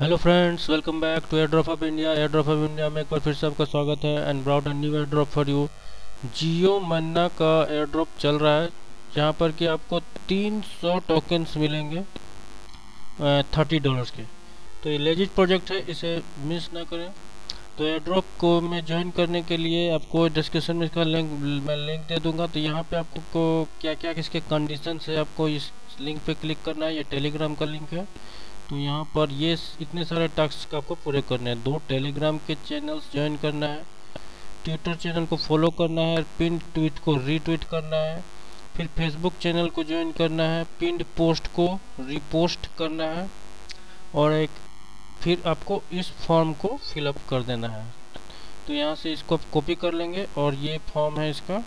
Hello friends welcome back to air drop of India air drop of India में एक बार फिर से आपका स्वागत है and brand and new air drop for you Jio मन्ना का एयर ड्रॉप चल रहा है, जहाँ पर कि आपको 300 टोकन्स मिलेंगे थर्टी डॉलर्स के। तो ये लेजिट प्रोजेक्ट है, इसे मिस ना करें। तो एयर ड्रॉप को मैं ज्वाइन करने के लिए आपको डिस्क्रिप्शन में इसका लिंक मैं लिंक दे दूँगा। तो यहाँ पे आपको क्या क्या किसके कंडीशन है, आपको इस लिंक पे क्लिक करना है, ये टेलीग्राम का लिंक है। तो यहाँ पर ये इतने सारे टास्क आपको पूरे करने हैं। दो टेलीग्राम के चैनल्स ज्वाइन करना है ट्विटर चैनल को फॉलो करना है पिन ट्वीट को रीट्वीट करना है, फिर फेसबुक चैनल को ज्वाइन करना है पिंड पोस्ट को रिपोस्ट करना है और एक फिर आपको इस फॉर्म को फिलअप कर देना है। तो यहाँ से इसको आप कॉपी कर लेंगे और ये फॉर्म है इसका।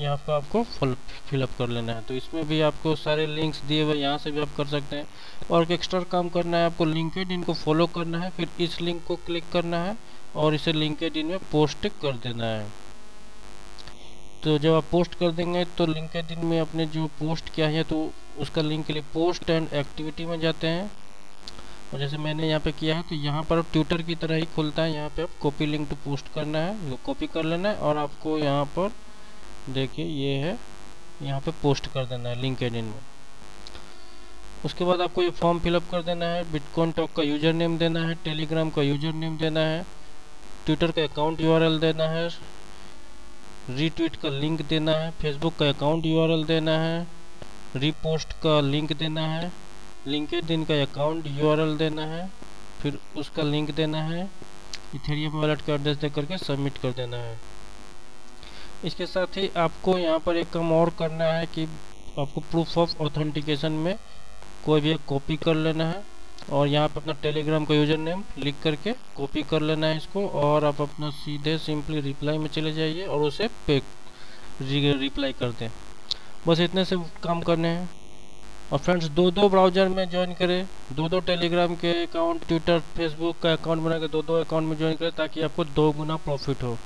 यहाँ पर आपको फुल फिलअप कर लेना है। तो इसमें भी आपको सारे लिंक्स दिए हुए यहाँ से भी आप कर सकते हैं। और एक एक्स्ट्रा काम करना है आपको लिंकेड इनको फॉलो करना है, फिर इस लिंक को क्लिक करना है और इसे लिंकेड इन में पोस्ट कर देना है। तो जब आप पोस्ट कर देंगे तो लिंकेड इन में अपने जो पोस्ट किया है तो उसका लिंक के लिए पोस्ट एंड एक्टिविटी में जाते हैं। और जैसे मैंने यहाँ पे किया है तो यहाँ पर ट्विटर की तरह ही खुलता है। यहाँ पे आप कॉपी लिंक टू पोस्ट करना है कॉपी कर लेना है और आपको यहाँ पर देखिए ये है यहाँ पे पोस्ट कर देना है लिंक इन में उसके बाद आपको ये फॉर्म फिलअप कर देना है बिटकॉइन टॉक का यूज़र नेम देना है टेलीग्राम का यूज़र नेम देना है ट्विटर का अकाउंट यूआरएल देना है रीट्वीट का लिंक देना है फेसबुक का अकाउंट यूआरएल देना है रीपोस्ट का लिंक देना है लिंकेड का अकाउंट यूआरएल देना है फिर उसका लिंक देना है इथेरियम वॉलेट का एड्रेस दे करके सबमिट कर देना है इसके साथ ही आपको यहाँ पर एक काम और करना है कि आपको प्रूफ ऑफ़ ऑथेंटिकेशन में कोई भी एक कॉपी कर लेना है और यहाँ पर अपना टेलीग्राम का यूज़र नेम लिख करके कॉपी कर लेना है इसको और आप अपना सीधे सिंपली रिप्लाई में चले जाइए और उसे पे रिप्लाई कर दें। बस इतने से काम करने हैं। और फ्रेंड्स दो दो ब्राउज़र में ज्वाइन करें। दो दो टेलीग्राम के अकाउंट ट्विटर फेसबुक का अकाउंट बना के दो दो अकाउंट में ज्वाइन करें ताकि आपको दो गुना प्रॉफिट हो।